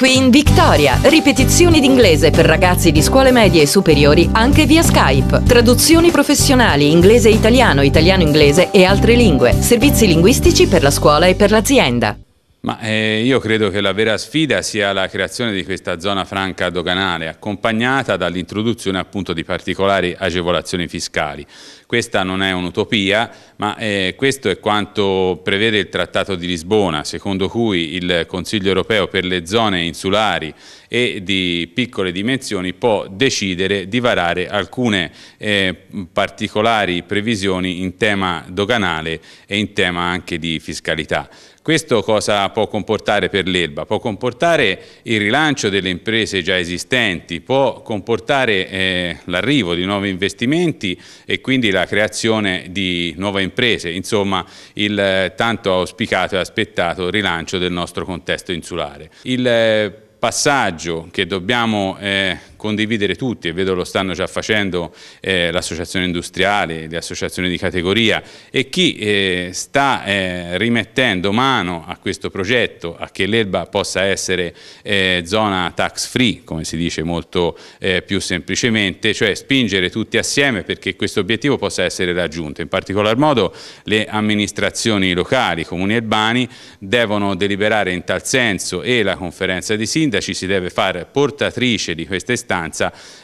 qui in Victoria. Ripetizioni d'inglese per ragazzi di scuole medie e superiori anche via Skype. Traduzioni professionali inglese-italiano, italiano-inglese e altre lingue. Servizi linguistici per la scuola e per l'azienda. Ma eh, io credo che la vera sfida sia la creazione di questa zona franca doganale, accompagnata dall'introduzione appunto di particolari agevolazioni fiscali. Questa non è un'utopia, ma eh, questo è quanto prevede il Trattato di Lisbona, secondo cui il Consiglio europeo per le zone insulari e di piccole dimensioni può decidere di varare alcune eh, particolari previsioni in tema doganale e in tema anche di fiscalità. Questo cosa può comportare per l'Elba? Può comportare il rilancio delle imprese già esistenti, può comportare eh, l'arrivo di nuovi investimenti e quindi la creazione di nuove imprese, insomma il eh, tanto auspicato e aspettato rilancio del nostro contesto insulare. Il eh, passaggio che dobbiamo eh, condividere tutti, e vedo lo stanno già facendo eh, l'associazione industriale, le associazioni di categoria e chi eh, sta eh, rimettendo mano a questo progetto, a che l'Elba possa essere eh, zona tax free, come si dice molto eh, più semplicemente, cioè spingere tutti assieme perché questo obiettivo possa essere raggiunto. In particolar modo le amministrazioni locali, comuni e urbani, devono deliberare in tal senso e la conferenza di sindaci si deve fare portatrice di questa istanza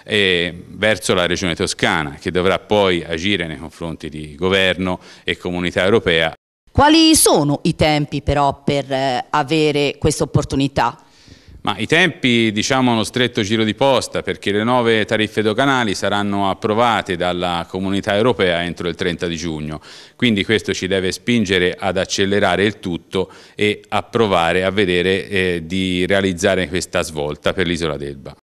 eh, verso la regione toscana che dovrà poi agire nei confronti di governo e comunità europea. Quali sono i tempi però per eh, avere questa opportunità? Ma i tempi diciamo uno stretto giro di posta perché le nuove tariffe doganali saranno approvate dalla comunità europea entro il 30 di giugno, quindi questo ci deve spingere ad accelerare il tutto e a provare a vedere eh, di realizzare questa svolta per l'isola d'Elba.